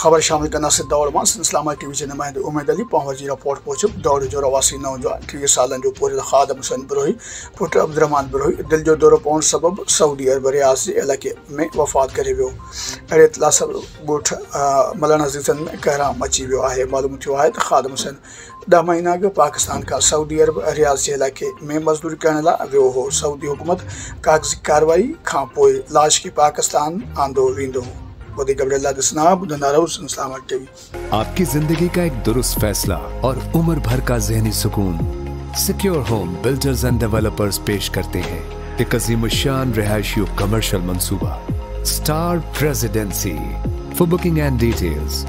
खबर शामिल करना से दौड़ मान इस्लामा टी वी से नुमाइंदे उमेद अली पाँ वजीरा पोर्ट पहुंचुक दौड़ जो रवासी नौजवान टीह साल जो पूरे खादम हुसैन बरोही पुट अब्दुरहमान बरोही, दिल जो दौरो पहुँच सबब सऊदी अरब रियाज इलाके में वफ़ात करे वियो। अड़े इतला सब ॻोठ मलाना अज़ीज़न में कहराम मची वियो आहे। मालूम आहे त ख़ादम हुसैन ॾह महीना अॻु पाकिस्तान खां सऊदी अरब रियाज़ जे में मज़दूरी करण लाइ हो। सऊदी हुकूमत कागज़ी कार्रवाई पोइ लाश खे पाकिस्तान आंदो वेंदो आपकी ज़िंदगी का एक दुरुस्त फैसला और उम्र भर का जहनी सुकून। Secure home builders and developers पेश करते हैं। एक अजीम शान रिहायशी कमर्शियल मंसूबा। Star presidency for booking and details